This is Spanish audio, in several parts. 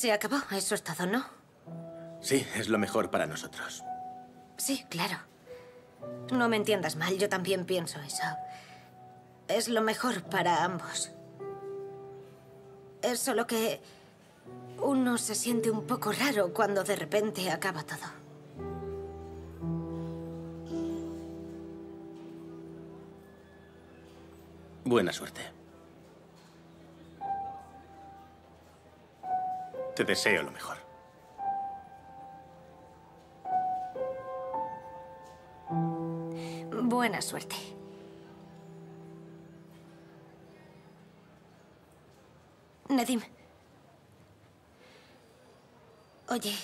Se acabó, eso es todo, ¿no? Sí, es lo mejor para nosotros. Sí, claro. No me entiendas mal, yo también pienso eso. Es lo mejor para ambos. Es solo que uno se siente un poco raro cuando de repente acaba todo. Buena suerte. Te deseo lo mejor. Buena suerte. Nedim. Oye.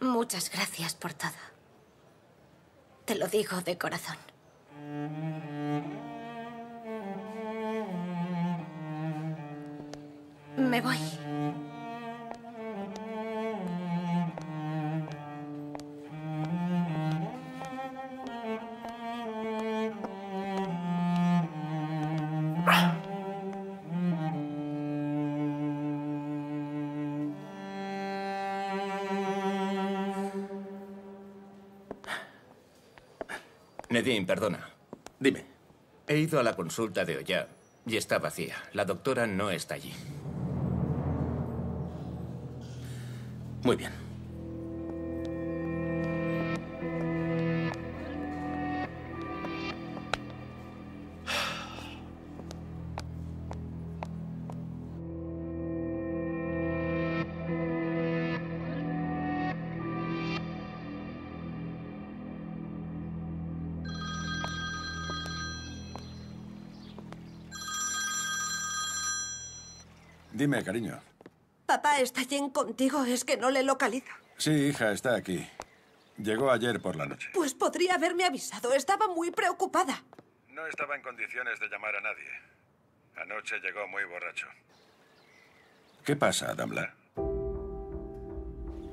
Muchas gracias por todo. Te lo digo de corazón. Me voy. Nedim, perdona. Dime. He ido a la consulta de Oya y está vacía. La doctora no está allí. Muy bien. Dime, cariño. Papá, ¿está Jen contigo? Es que no le localizo. Sí, hija, está aquí. Llegó ayer por la noche. Pues podría haberme avisado. Estaba muy preocupada. No estaba en condiciones de llamar a nadie. Anoche llegó muy borracho. ¿Qué pasa, Damla?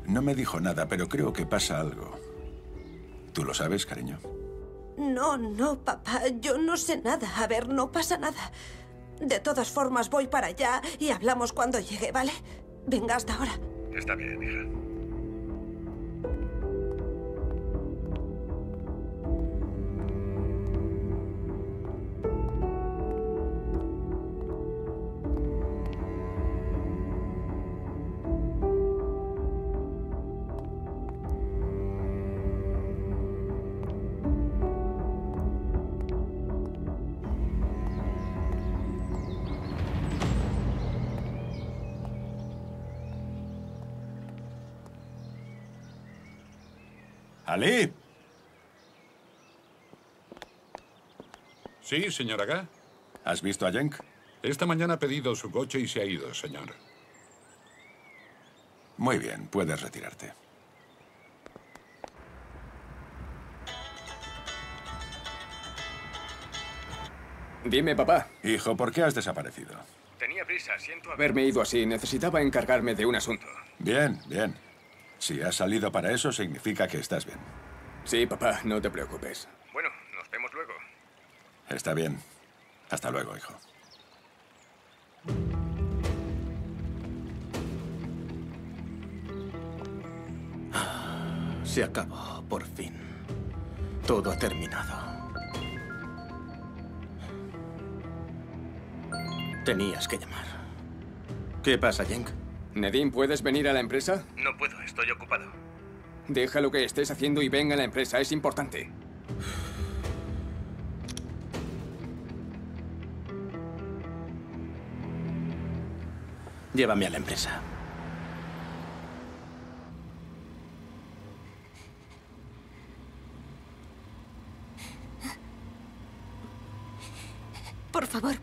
No me dijo nada, pero creo que pasa algo. ¿Tú lo sabes, cariño? No, no, papá. Yo no sé nada. A ver, no pasa nada. De todas formas, voy para allá y hablamos cuando llegue, ¿vale? Venga, hasta ahora. Está bien, hija. Ali. Sí, señor Aga. ¿Has visto a Jenk? Esta mañana ha pedido su coche y se ha ido, señor. Muy bien, puedes retirarte. Dime, papá. Hijo, ¿por qué has desaparecido? Tenía prisa, siento haberme ido así. Necesitaba encargarme de un asunto. Bien, bien. Si has salido para eso, significa que estás bien. Sí, papá, no te preocupes. Bueno, nos vemos luego. Está bien. Hasta luego, hijo. Se acabó, por fin. Todo ha terminado. Tenías que llamar. ¿Qué pasa, Jenk? Nedim, ¿puedes venir a la empresa? No puedo, estoy ocupado. Deja lo que estés haciendo y ven a la empresa, es importante. Llévame a la empresa. Por favor,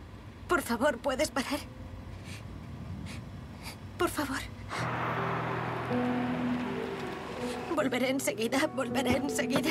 por favor, ¿puedes parar? Por favor. Volveré enseguida, volveré enseguida.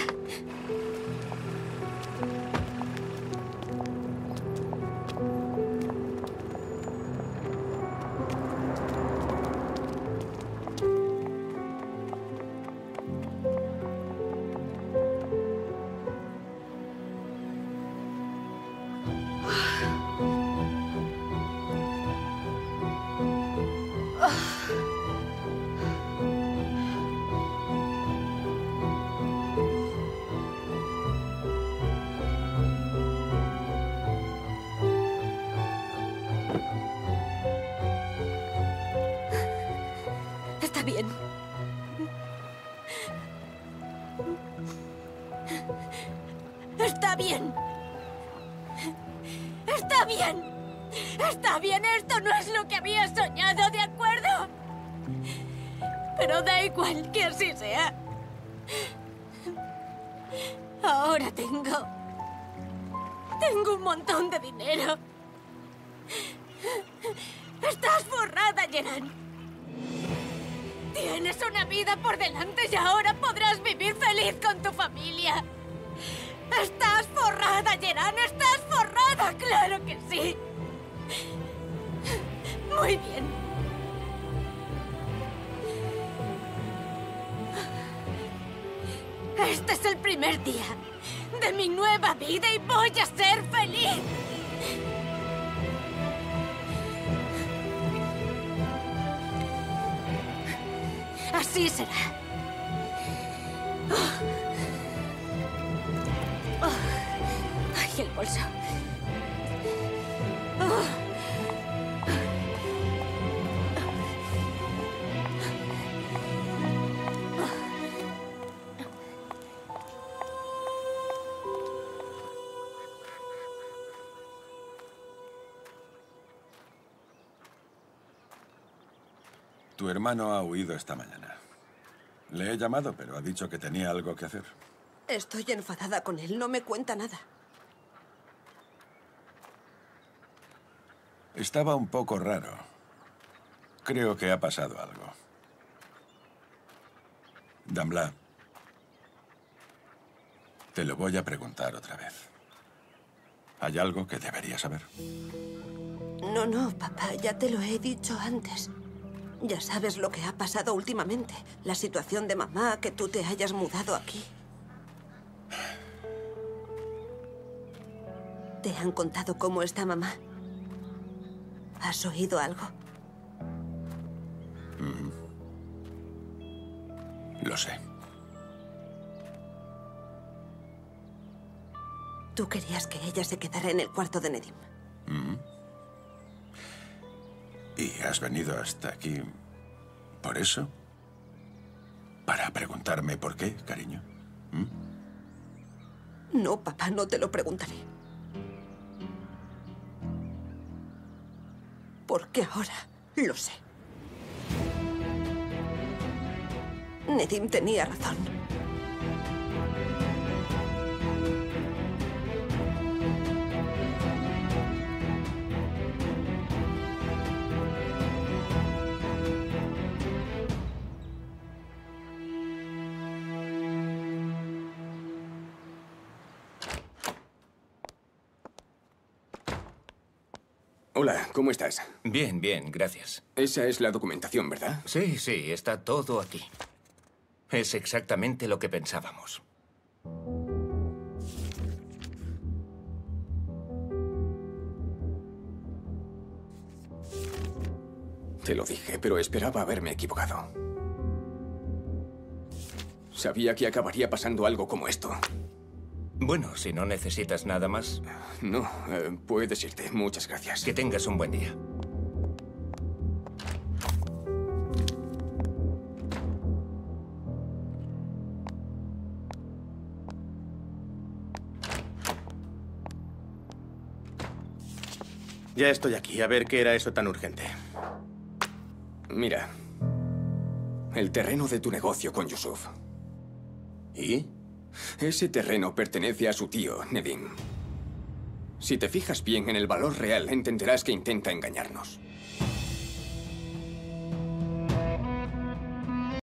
Está bien. Está bien. Está bien. Está bien, esto no es lo que había soñado, ¿de acuerdo? Pero da igual que así sea. Ahora tengo... Tengo un montón de dinero. Estás forrada, Geran. Tienes una vida por delante y ahora podrás vivir feliz con tu familia. Estás forrada, Geran. Estás forrada. Claro que sí. Muy bien. Este es el primer día de mi nueva vida y voy a ser feliz. Así será. Oh. Oh. Ay, el bolso. Tu hermano ha huido esta mañana. Le he llamado, pero ha dicho que tenía algo que hacer. Estoy enfadada con él. No me cuenta nada. Estaba un poco raro. Creo que ha pasado algo. Dambla, te lo voy a preguntar otra vez. ¿Hay algo que debería saber? No, no, papá. Ya te lo he dicho antes. Ya sabes lo que ha pasado últimamente. La situación de mamá, que tú te hayas mudado aquí. ¿Te han contado cómo está mamá? ¿Has oído algo? Mm. Lo sé. Tú querías que ella se quedara en el cuarto de Nedim. ¿Y has venido hasta aquí por eso? ¿Para preguntarme por qué, cariño? ¿Mm? No, papá, no te lo preguntaré. Porque ahora lo sé. Nedim tenía razón. Hola, ¿cómo estás? Bien, bien, gracias. Esa es la documentación, ¿verdad? Sí, sí, está todo aquí. Es exactamente lo que pensábamos. Te lo dije, pero esperaba haberme equivocado. Sabía que acabaría pasando algo como esto. Bueno, si no necesitas nada más... No, eh, puedes irte. Muchas gracias. Que tengas un buen día. Ya estoy aquí. A ver qué era eso tan urgente. Mira. El terreno de tu negocio con Yusuf. ¿Y? Ese terreno pertenece a su tío, Nedim. Si te fijas bien en el valor real, entenderás que intenta engañarnos.